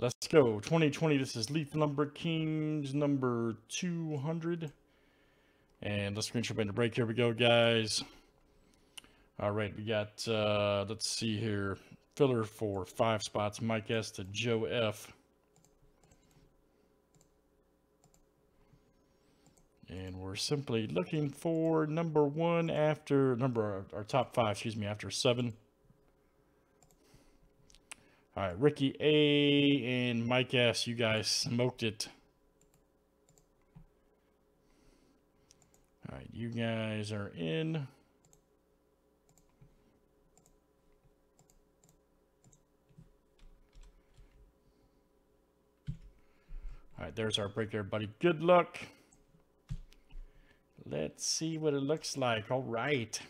Let's go. 2020, this is Leaf Lumber Kings number 200. And let's screenshot into break. Here we go, guys. All right, we got, uh, let's see here. Filler for five spots, Mike S to Joe F. And we're simply looking for number one after, number, our, our top five, excuse me, after seven. All right, Ricky A and Mike S, you guys smoked it. All right, you guys are in. All right, there's our break, everybody. Good luck. Let's see what it looks like. All right.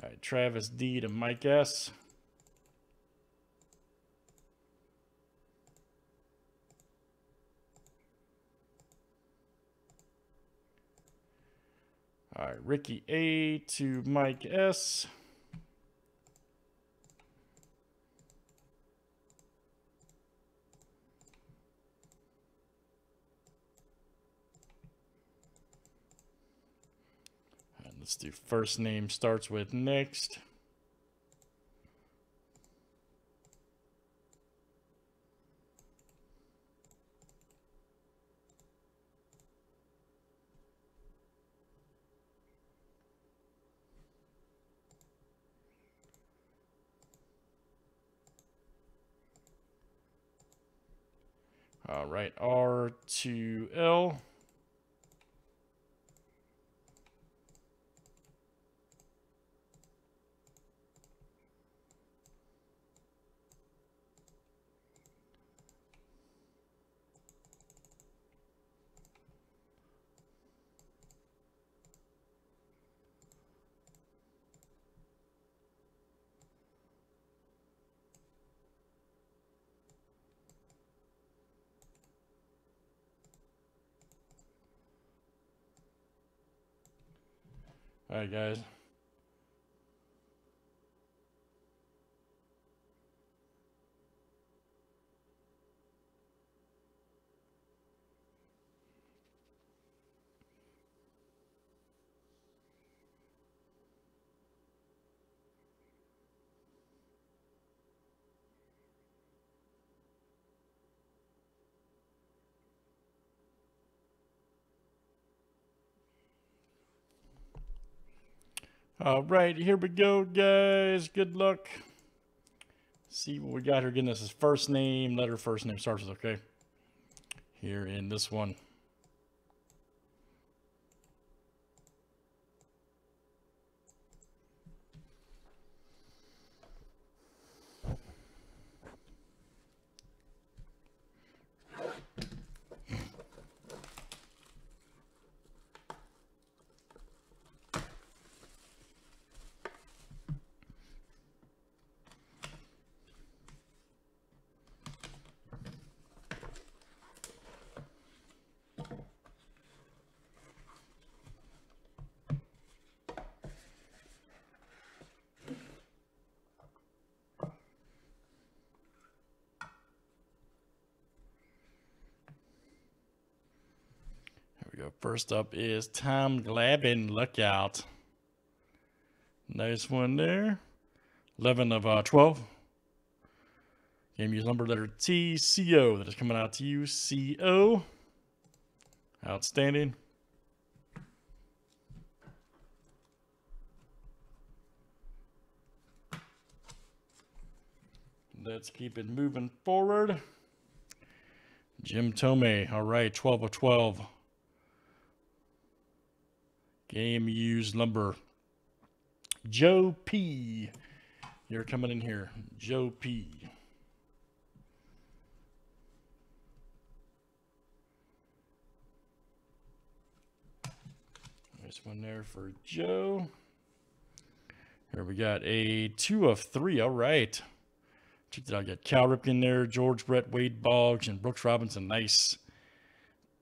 All right, Travis D to Mike S. All right, Ricky A to Mike S. Let's do first name starts with next. All right, R to L. All right, guys. All right, here we go, guys. Good luck. See what we got here. Again, this is first name, letter first name starts with, okay? Here in this one. First up is Tom Glavine. Look out. Nice one there. 11 of uh, 12. Game use number letter T, C-O. That is coming out to you, C-O. Outstanding. Let's keep it moving forward. Jim Thome. All right, 12 of 12. Game used number Joe P. You're coming in here, Joe P. Nice one there for Joe. Here we got a two of three. All right. Check that out. Got Cal Ripken there, George Brett, Wade Boggs, and Brooks Robinson. Nice.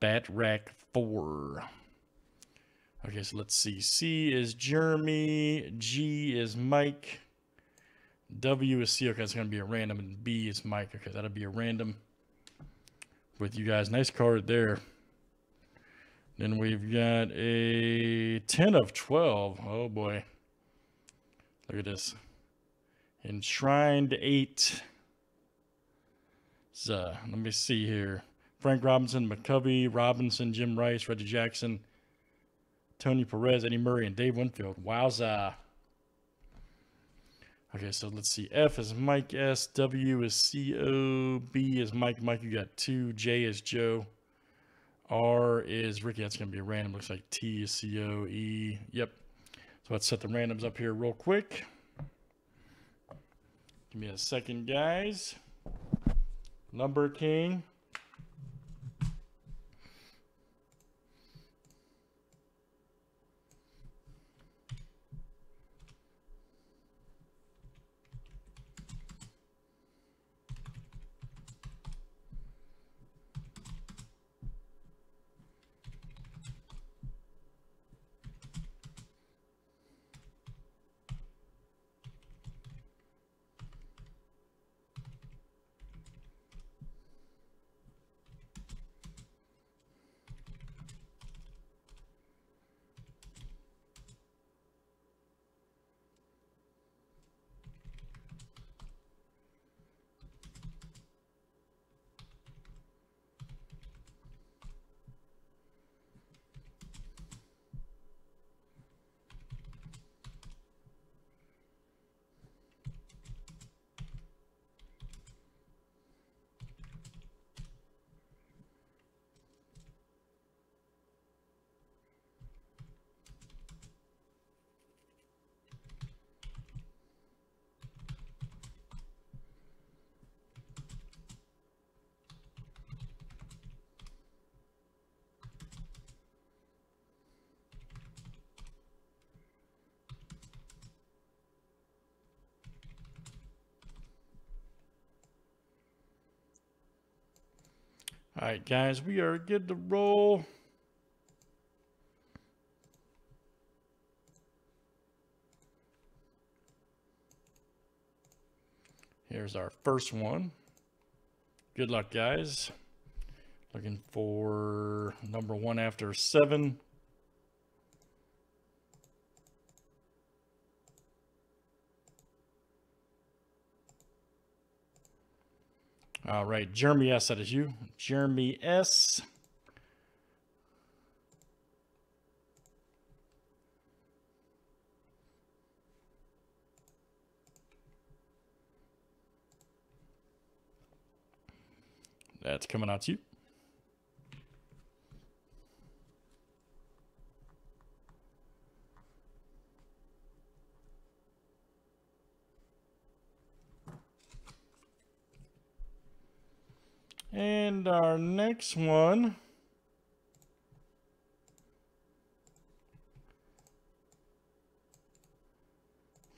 Bat Rack four. Okay, so let's see. C is Jeremy. G is Mike. W is C. Okay, it's going to be a random. And B is Mike. Okay, that'll be a random with you guys. Nice card there. Then we've got a 10 of 12. Oh, boy. Look at this. Enshrined 8. So, uh, let me see here. Frank Robinson, McCovey, Robinson, Jim Rice, Reggie Jackson, Tony Perez, Eddie Murray, and Dave Winfield. Wowza. Okay, so let's see. F is Mike S. W is C O. B is Mike. Mike, you got two. J is Joe. R is Ricky. That's going to be a random. Looks like T is C O. E. Yep. So let's set the randoms up here real quick. Give me a second, guys. Number King. All right, guys, we are good to roll. Here's our first one. Good luck, guys. Looking for number one after seven. All right, Jeremy S. That is you. Jeremy S. That's coming out to you. And our next one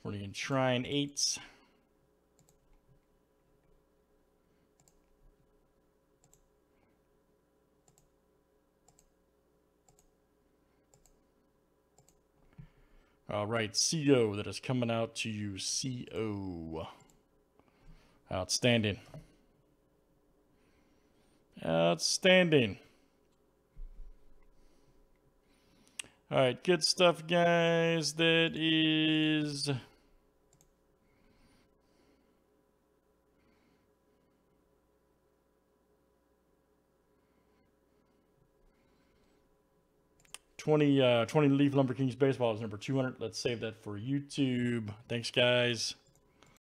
we're going the Enshrine 8s. All right, CO that is coming out to you, CO. Outstanding. Outstanding. All right, good stuff, guys. That is... Twenty uh, twenty Leaf Lumber Kings baseball is number two hundred. Let's save that for YouTube. Thanks, guys.